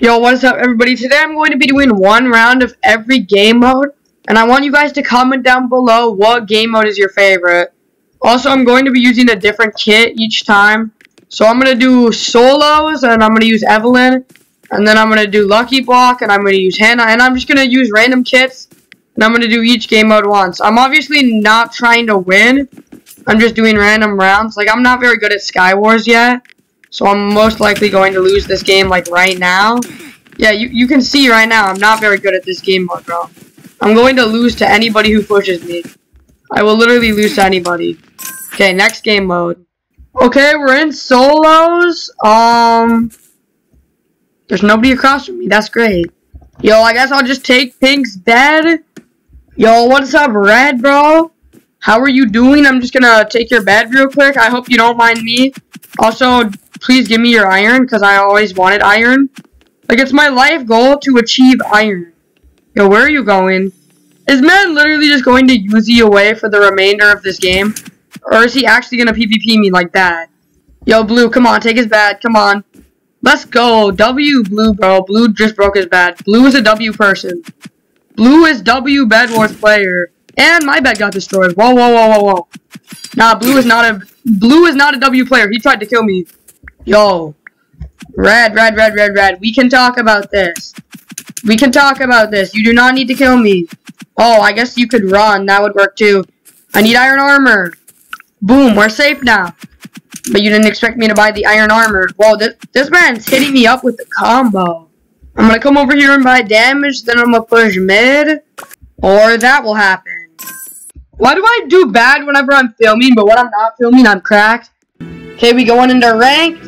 Yo, what is up, everybody? Today I'm going to be doing one round of every game mode, and I want you guys to comment down below what game mode is your favorite. Also, I'm going to be using a different kit each time. So I'm going to do solos, and I'm going to use Evelynn, and then I'm going to do Lucky Block, and I'm going to use Hannah, and I'm just going to use random kits, and I'm going to do each game mode once. I'm obviously not trying to win. I'm just doing random rounds. Like, I'm not very good at Sky Wars yet. So I'm most likely going to lose this game like right now. Yeah, you, you can see right now I'm not very good at this game mode, bro. I'm going to lose to anybody who pushes me. I will literally lose to anybody. Okay, next game mode. Okay, we're in solos. Um, there's nobody across from me. That's great. Yo, I guess I'll just take Pink's bed. Yo, what's up, Red, bro? How are you doing? I'm just gonna take your bed real quick. I hope you don't mind me. Also, please give me your iron, because I always wanted iron. Like, it's my life goal to achieve iron. Yo, where are you going? Is man literally just going to you away for the remainder of this game? Or is he actually going to PvP me like that? Yo, Blue, come on, take his bad. Come on. Let's go. W, Blue, bro. Blue just broke his bad. Blue is a W person. Blue is W Bed Wars player. And my bed got destroyed. Whoa, whoa, whoa, whoa, whoa. Nah, Blue is not a Blue is not a W player. He tried to kill me. Yo. Red, red, red, red, red. We can talk about this. We can talk about this. You do not need to kill me. Oh, I guess you could run. That would work too. I need iron armor. Boom, we're safe now. But you didn't expect me to buy the iron armor. Whoa, this, this man's hitting me up with the combo. I'm gonna come over here and buy damage, then I'm gonna push mid. Or that will happen. Why do I do bad whenever I'm filming, but when I'm not filming, I'm cracked? Okay, we going into ranked.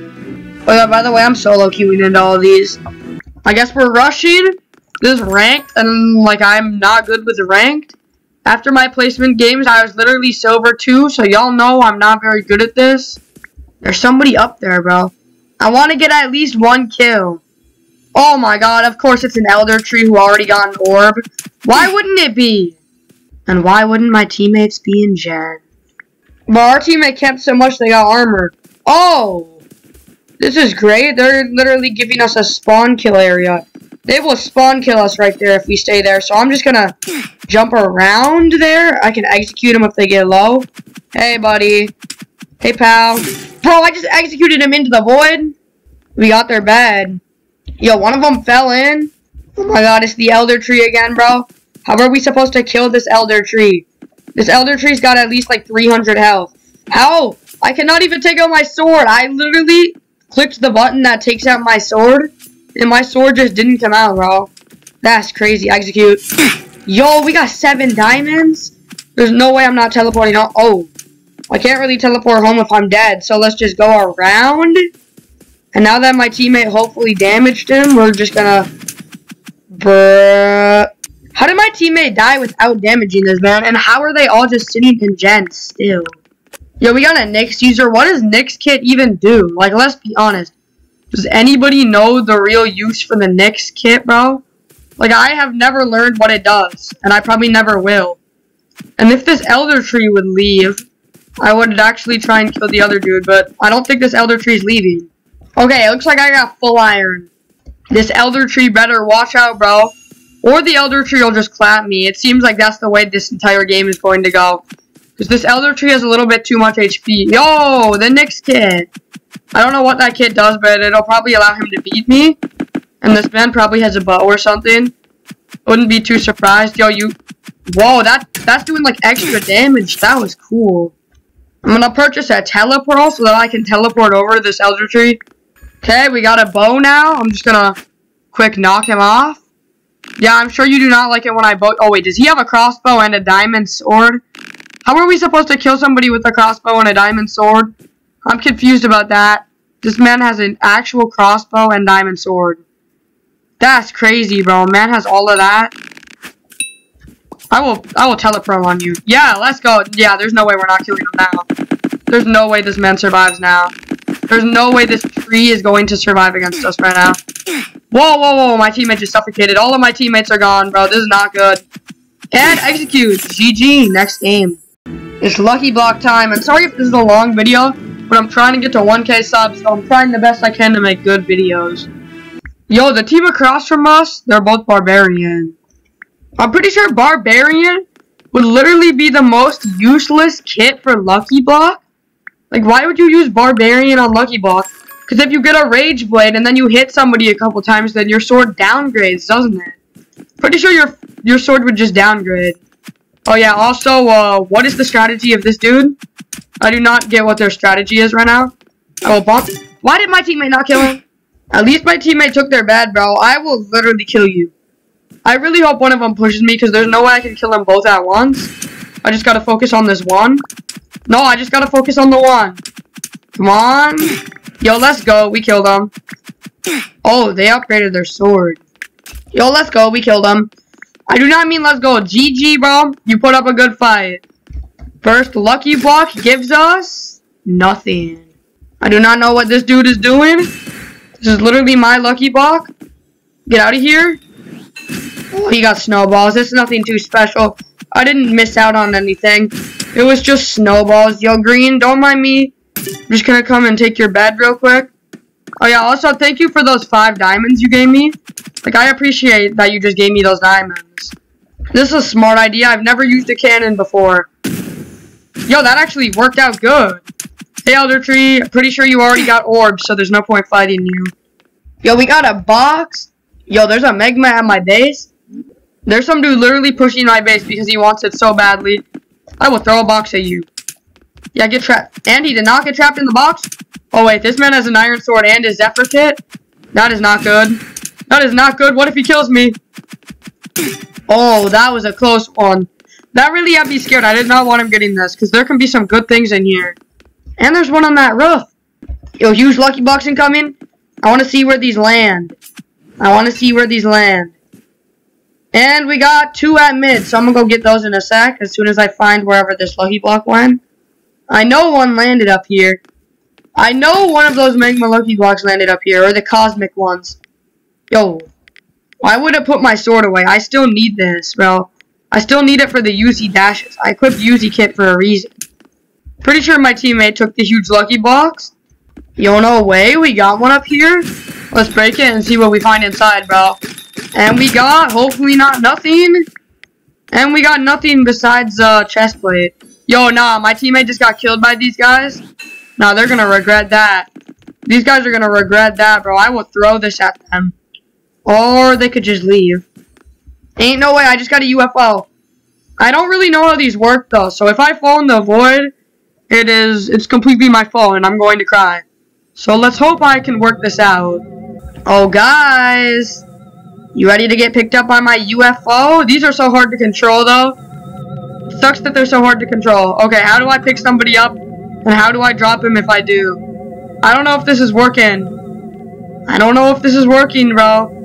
Oh yeah, by the way, I'm solo queuing into all these. I guess we're rushing. This ranked, and like I'm not good with ranked. After my placement games, I was literally silver too, so y'all know I'm not very good at this. There's somebody up there, bro. I want to get at least one kill. Oh my god, of course it's an Elder Tree who already got an orb. Why wouldn't it be? And why wouldn't my teammates be in gen? But our teammate kept so much they got armor. Oh! This is great. They're literally giving us a spawn kill area. They will spawn kill us right there if we stay there. So I'm just gonna jump around there. I can execute them if they get low. Hey, buddy. Hey, pal. Bro, I just executed him into the void. We got their bed. Yo, one of them fell in. Oh my god, it's the Elder Tree again, bro. How are we supposed to kill this Elder Tree? This Elder Tree's got at least like 300 health. How? I cannot even take out my sword. I literally clicked the button that takes out my sword, and my sword just didn't come out, bro. That's crazy. Execute. Yo, we got seven diamonds? There's no way I'm not teleporting. Oh, I can't really teleport home if I'm dead, so let's just go around. And now that my teammate hopefully damaged him, we're just gonna... Bruh. How did my teammate die without damaging this man? And how are they all just sitting in gen still? Yo, we got a Nyx user. What does Nyx kit even do? Like, let's be honest. Does anybody know the real use for the Nyx kit, bro? Like, I have never learned what it does. And I probably never will. And if this Elder Tree would leave, I would actually try and kill the other dude. But I don't think this Elder Tree is leaving. Okay, it looks like I got full iron. This Elder Tree better watch out, bro. Or the Elder Tree will just clap me. It seems like that's the way this entire game is going to go. This Elder Tree has a little bit too much HP. Yo, the next kid. I don't know what that kid does, but it'll probably allow him to beat me. And this man probably has a bow or something. Wouldn't be too surprised. Yo, you... Whoa, that that's doing, like, extra damage. That was cool. I'm gonna purchase a teleport so that I can teleport over this Elder Tree. Okay, we got a bow now. I'm just gonna quick knock him off. Yeah, I'm sure you do not like it when I bow- Oh, wait, does he have a crossbow and a diamond sword? How are we supposed to kill somebody with a crossbow and a diamond sword? I'm confused about that. This man has an actual crossbow and diamond sword. That's crazy, bro. Man has all of that. I will I will telepro on you. Yeah, let's go. Yeah, there's no way we're not killing him now. There's no way this man survives now. There's no way this tree is going to survive against us right now. Whoa, whoa, whoa, my teammate just suffocated. All of my teammates are gone, bro. This is not good. And execute. GG. Next game. It's Lucky Block time. And sorry if this is a long video, but I'm trying to get to 1k subs, so I'm trying the best I can to make good videos. Yo, the team across from us, they're both Barbarian. I'm pretty sure Barbarian would literally be the most useless kit for Lucky Block. Like, why would you use Barbarian on Lucky Block? Because if you get a Rage Blade and then you hit somebody a couple times, then your sword downgrades, doesn't it? Pretty sure your your sword would just downgrade. Oh yeah, also, uh, what is the strategy of this dude? I do not get what their strategy is right now. I will bump. Why did my teammate not kill him? At least my teammate took their bad, bro. I will literally kill you. I really hope one of them pushes me because there's no way I can kill them both at once. I just gotta focus on this one. No, I just gotta focus on the one. Come on. Yo, let's go. We killed them. Oh, they upgraded their sword. Yo, let's go. We killed them. I do not mean let's go. GG, bro. You put up a good fight. First Lucky Block gives us nothing. I do not know what this dude is doing. This is literally my Lucky Block. Get out of here. Oh, he got snowballs. It's nothing too special. I didn't miss out on anything. It was just snowballs. Yo, Green, don't mind me. I'm just gonna come and take your bed real quick. Oh yeah, also thank you for those five diamonds you gave me. Like, I appreciate that you just gave me those diamonds. This is a smart idea. I've never used a cannon before. Yo, that actually worked out good. Hey, Elder Tree, pretty sure you already got orbs, so there's no point fighting you. Yo, we got a box. Yo, there's a Magma at my base. There's some dude literally pushing my base because he wants it so badly. I will throw a box at you. Yeah, get trapped. And he did not get trapped in the box. Oh, wait, this man has an iron sword and a Zephyr kit? That is not good. That is not good. What if he kills me? Oh, that was a close one. That really had me scared. I did not want him getting this, because there can be some good things in here. And there's one on that roof. Yo, huge lucky blocks incoming. I want to see where these land. I want to see where these land. And we got two at mid, so I'm going to go get those in a sec as soon as I find wherever this lucky block went. I know one landed up here. I know one of those Magma Lucky Blocks landed up here, or the Cosmic ones. Yo, why would I put my sword away? I still need this, bro. I still need it for the Yuzi dashes. I equipped Yuzi kit for a reason. Pretty sure my teammate took the huge lucky box. Yo, no way. We got one up here. Let's break it and see what we find inside, bro. And we got, hopefully not nothing. And we got nothing besides uh, chest plate. Yo, nah, my teammate just got killed by these guys. Nah, they're gonna regret that. These guys are gonna regret that, bro. I will throw this at them. Or they could just leave. Ain't no way, I just got a UFO. I don't really know how these work though, so if I fall in the void, it is it's completely my fault and I'm going to cry. So let's hope I can work this out. Oh guys, you ready to get picked up by my UFO? These are so hard to control though. Sucks that they're so hard to control. Okay, how do I pick somebody up? And how do I drop him if I do? I don't know if this is working. I don't know if this is working, bro.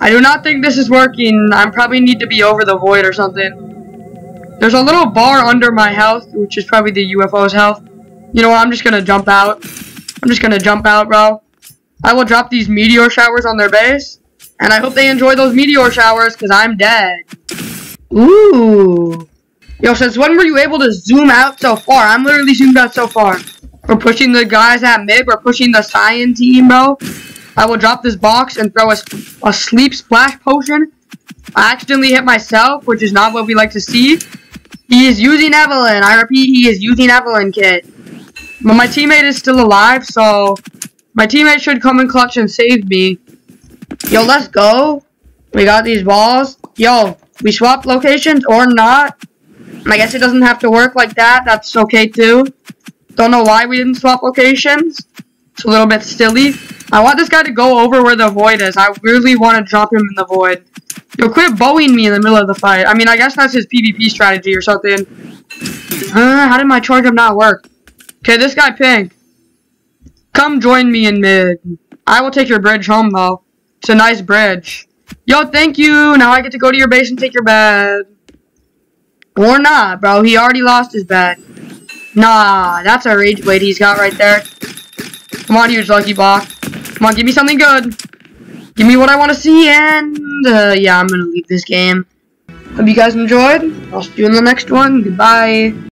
I do not think this is working. I probably need to be over the void or something. There's a little bar under my health, which is probably the UFO's health. You know what? I'm just gonna jump out. I'm just gonna jump out, bro. I will drop these meteor showers on their base. And I hope they enjoy those meteor showers, because I'm dead. Ooh. Yo, since when were you able to zoom out so far? I'm literally zoomed out so far. We're pushing the guys at mid. We're pushing the Cyan team, bro. I will drop this box and throw a, a sleep splash potion. I accidentally hit myself, which is not what we like to see. He is using Evelynn. I repeat, he is using Evelynn kit. But my teammate is still alive, so my teammate should come in clutch and save me. Yo, let's go. We got these balls. Yo, we swap locations or not. I guess it doesn't have to work like that. That's okay too. Don't know why we didn't swap locations. It's a little bit silly. I want this guy to go over where the void is. I really want to drop him in the void. Yo, quit bowing me in the middle of the fight. I mean, I guess that's his PvP strategy or something. Uh, how did my charge up not work? Okay, this guy pink. Come join me in mid. I will take your bridge home, though. It's a nice bridge. Yo, thank you. Now I get to go to your base and take your bed. Or not, bro. He already lost his bed. Nah, that's a rage blade he's got right there. Come on, huge lucky block. Come on, give me something good. Give me what I want to see, and uh, yeah, I'm gonna leave this game. Hope you guys enjoyed. I'll see you in the next one. Goodbye.